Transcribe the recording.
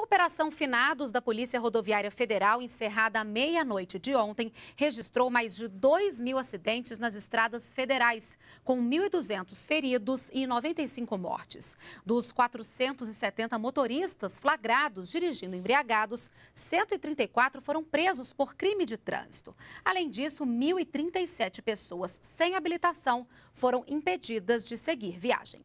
A Operação Finados da Polícia Rodoviária Federal, encerrada à meia-noite de ontem, registrou mais de 2 mil acidentes nas estradas federais, com 1.200 feridos e 95 mortes. Dos 470 motoristas flagrados dirigindo embriagados, 134 foram presos por crime de trânsito. Além disso, 1.037 pessoas sem habilitação foram impedidas de seguir viagem.